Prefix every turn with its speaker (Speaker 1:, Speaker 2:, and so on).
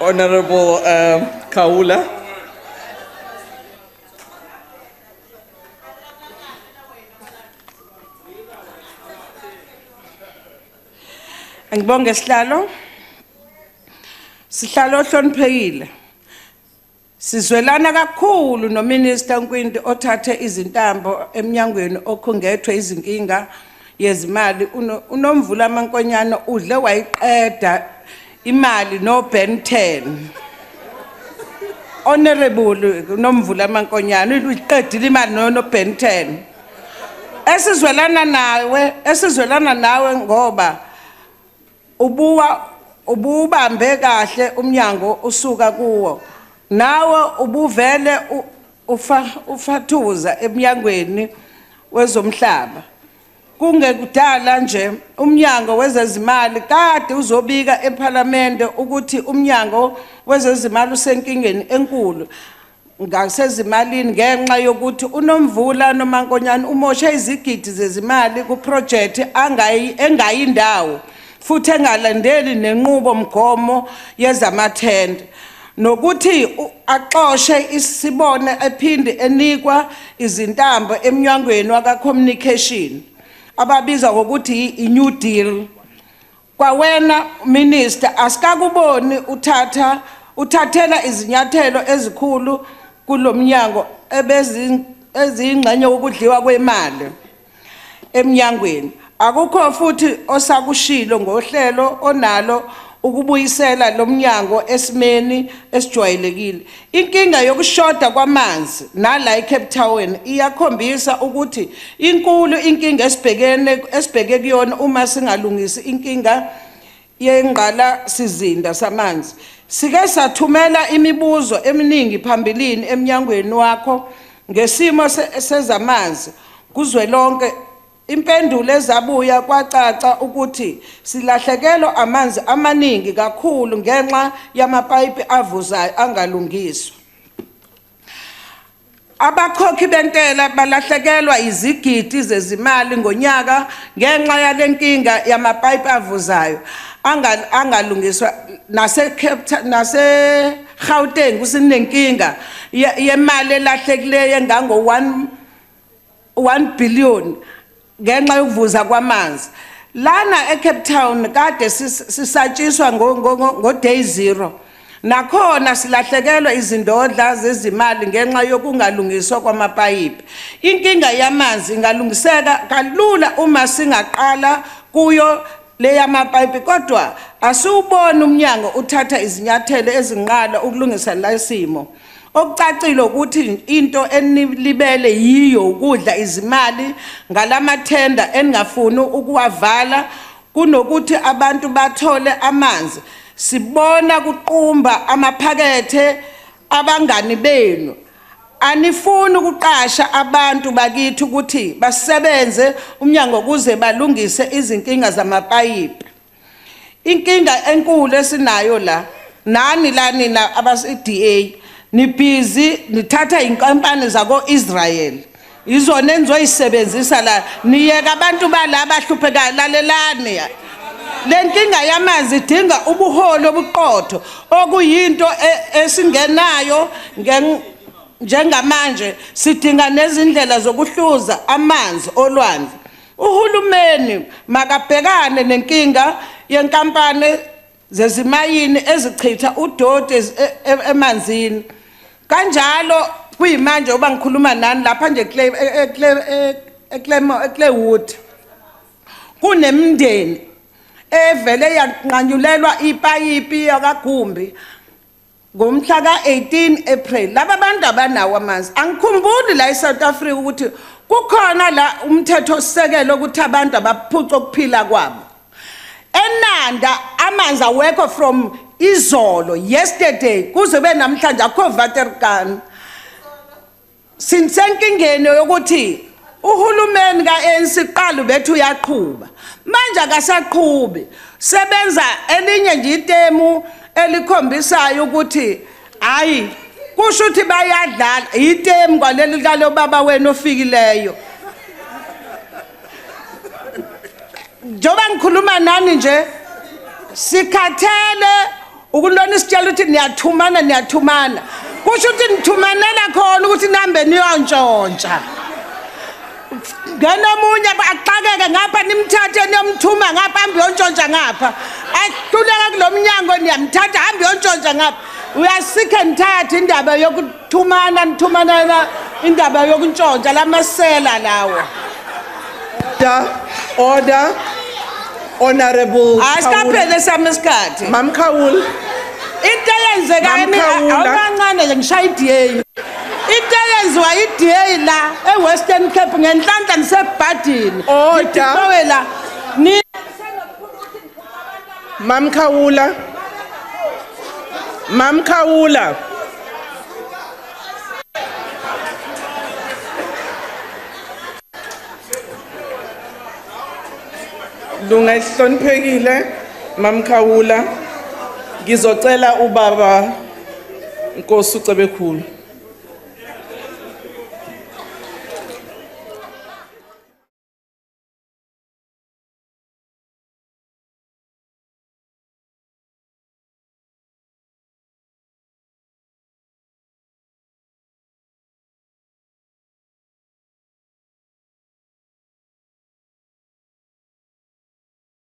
Speaker 1: Honorable um, Kaula.
Speaker 2: Ngibonge sihlalo. Sihlalo ohloniphekile. Sizwelana kakhulu noMinister Nkwinti othathe izintambo eminyangweni okhungethwe izinkinga yezimali Uno- unomvula amankonyana udle wayiqeda imali no Ben 10. Honorable unomvula amankonyana uyiqedile imali no Ben 10. Esizwelana nawe esizwelana nawe ngoba ubuwa ububambe kahle umnyango usuka kuwo nawe ubuvele ufa ufathuza emnyangweni wezomhlaba kungekudala nje umnyango wezezimali kade uzobika eParliament ukuthi umnyango wezezimali usenkingeni enkulu. Ngasezimalini ngenxa yokuthi unomvula nomankonyane umoshe izigidi zezimali kuproject angayi engayindawo futhi engalandeli nenqubo mgomo yezamathenda nokuthi axoshe isibone ephinde enikwa izintambo emnyangweni waka communication ababizwa ngokuthi i-new deal. Kwawena minister asikakuboni uthatha uthathela izinyathelo ezikhulu kulomnyango ebezi ezingxenye ukudliwa kwemali emnyangweni. Akukho futhi osakushilo ngohlelo onalo ukubuyisela lomnyango esimeni esijwayelekile. Inkinga yokushoda kwamanzi nala eCape Town iyakhombisa ukuthi inkulu inkinga esibhekene esibheke kuyona uma singalungisi inkinga yengqala sizinda samanzi. Sike sathumela imibuzo eminingi phambilini eminyangweni wakho ngesimo se- sezamanzi kuzwelonke impendulo ezabuya kwacaca ukuthi silahlekelwa amanzi amaningi kakhulu ngenxa yamapayipi avuzayo angalungiswa. Abakhokhi bentela balahlekelwa izigidi zezimali ngonyaka ngenxa yalenkinga yamapayipi avuzayo anga- angalungiswa nase nase Gauteng kusinenkinga ye- yemali elahlekileyo engango 1 1 billion. Ngenxa yokuvuza kwamanzi. Lana eCape Town kade sis- sisatshiswa ngo- day zero. Nakhona silahlekelwa izindodla zezimali ngenxa yokungalungiswa kwamapayipi. Inkinga yamanzi ingalungiseka kalula uma singaqala kuyo leyamapayipi kodwa asiwuboni umnyango uthatha izinyathelo ezinqala ukulungisa lesimo okucacile ukuthi into enilibele yiyo ukudla izimali ngalamathenda eningafuni ukuwavala kunokuthi abantu bathole amanzi. Sibona kuqumba amaphakethe abangani benu. Anifuni ukuqasha abantu bakithi ukuthi basebenze umnyango kuze balungise izinkinga zamapayipi. Inkinga enkulu esinayo la nani la nina abasi-DA nibhizi nithatha inkampani zako-Israel izona enizoyisebenzisa la. Niyeka abantu bala abahluphekayo lalelani. Le nkinga yamanzi idinga ubuholi obuqotho okuyinto e- esingenayo ngen- njengamanje. Sidinga nezindlela zokuhluza amanzi olwandle. Uhulumeni makabhekane nenkinga yenkampani zezimayini ezichitha udoti ez- e- e- emanzini. Kanjalo kuyimanje uba ngikhuluma nani lapha nje Clay- e- e- e- eClaywood kunemndeni evele yanqanyulelwa ipayipi yakagumbi ngomhla ka-18 April. Laba bantu abanawo amanzi. Angikhumbuli la eSouth Africa ukuthi kukhona la umthetho sisekelo ukuthi abantu abaphuca ukuphila kwabo. Enanda amanzi awekho from izolo yesterday kuze kube namhlanje akho vaterkan sinsenkingeni yokuthi uhulumeni ka-ANC qala bethu uyaqhuba. Manje akasaqhubi. Sebenza elinye nje itemu elikhombisayo ukuthi hayi kusho ukuthi bayadlala. Itemu kwaleli kalo baba wena ofikileyo. Njengoba ngikhuluma nani nje sikhathele ukulona isitshela ukuthi niyathumana niyathumana kusho ukuthi nithumanela khona ukuthi nihambe niyontshontsha ngenomunye axakeke ngapha nimthathe niyomthuma ngapha hambe yontshontsha ngapha ahluleka kulo mnyango niyamthatha hambe yontshontsha ngapha uyasikhe nithathe indaba yokuthumana nithumanana indaba yokuntshontsha lamasela lawo
Speaker 1: Order, order. Honorable
Speaker 2: hayi
Speaker 1: Khawula.
Speaker 2: sikaphele sami isikhathi
Speaker 1: Mam Khawula.
Speaker 2: Into eyenzekayo
Speaker 1: Mamkhawula.
Speaker 2: awukancane nje ngishaya i-da into eyenziwa i-da la e-western cape ngenhlanhla nisebhadini. Nidibowe la ni
Speaker 1: Mam Khawula. Mam Khawula. Lunga isihloniphekile Mam Khawula. Ngizocela ubaba Nkosi ucebekhulu.